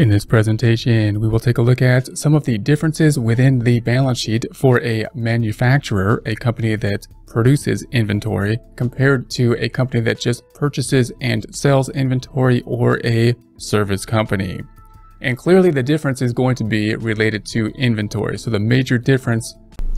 In this presentation, we will take a look at some of the differences within the balance sheet for a manufacturer, a company that produces inventory, compared to a company that just purchases and sells inventory or a service company. And clearly the difference is going to be related to inventory. So the major difference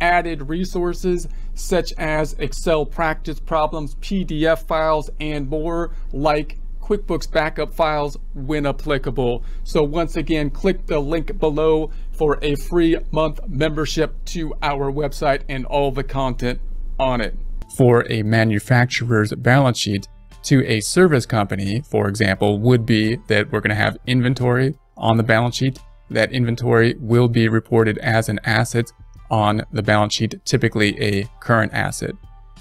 added resources such as Excel practice problems, PDF files, and more like QuickBooks backup files when applicable. So once again, click the link below for a free month membership to our website and all the content on it. For a manufacturer's balance sheet to a service company, for example, would be that we're going to have inventory on the balance sheet. That inventory will be reported as an asset on the balance sheet, typically a current asset.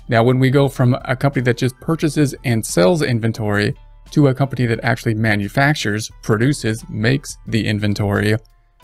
Now, when we go from a company that just purchases and sells inventory to a company that actually manufactures, produces, makes the inventory,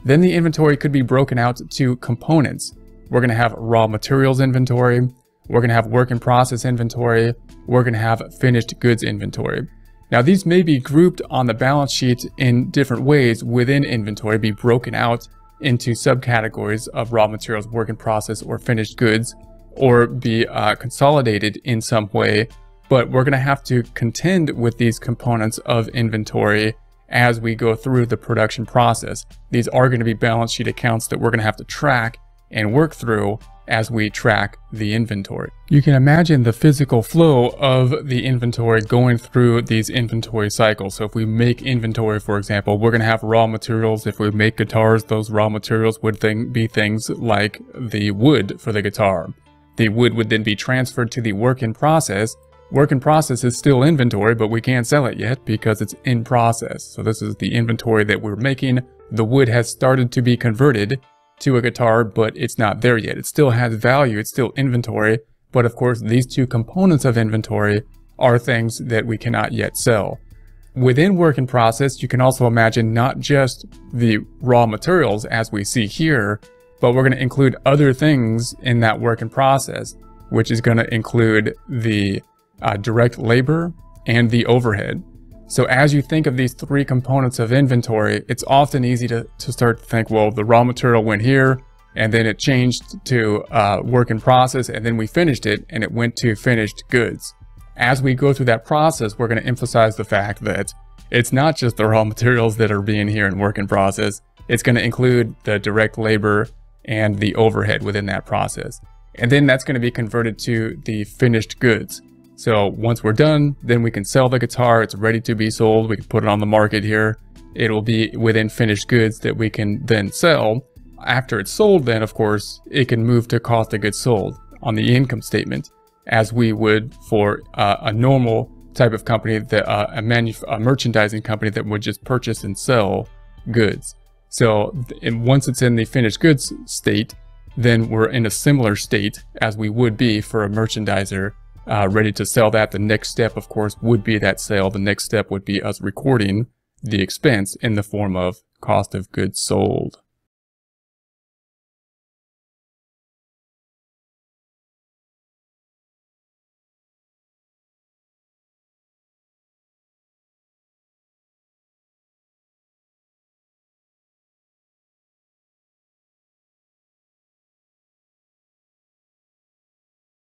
then the inventory could be broken out to components. We're going to have raw materials inventory, we're going to have work in process inventory, we're going to have finished goods inventory. Now these may be grouped on the balance sheet in different ways within inventory, be broken out into subcategories of raw materials, work in process, or finished goods, or be uh, consolidated in some way. But we're going to have to contend with these components of inventory as we go through the production process. These are going to be balance sheet accounts that we're going to have to track and work through as we track the inventory. You can imagine the physical flow of the inventory going through these inventory cycles. So if we make inventory, for example, we're going to have raw materials. If we make guitars, those raw materials would be things like the wood for the guitar. The wood would then be transferred to the work in process. Work in process is still inventory, but we can't sell it yet because it's in process. So this is the inventory that we're making. The wood has started to be converted to a guitar, but it's not there yet. It still has value, it's still inventory, but of course these two components of inventory are things that we cannot yet sell. Within work in process, you can also imagine not just the raw materials as we see here, but we're going to include other things in that work in process, which is going to include the uh, direct labor and the overhead. So as you think of these three components of inventory, it's often easy to, to start to think, well, the raw material went here, and then it changed to uh, work in process, and then we finished it, and it went to finished goods. As we go through that process, we're going to emphasize the fact that it's not just the raw materials that are being here in work in process. It's going to include the direct labor and the overhead within that process. And then that's going to be converted to the finished goods. So once we're done, then we can sell the guitar. It's ready to be sold. We can put it on the market here. It'll be within finished goods that we can then sell. After it's sold, then of course, it can move to cost of goods sold on the income statement as we would for uh, a normal type of company that uh, a, a merchandising company that would just purchase and sell goods. So once it's in the finished goods state, then we're in a similar state as we would be for a merchandiser uh, ready to sell that. The next step, of course, would be that sale. The next step would be us recording the expense in the form of cost of goods sold.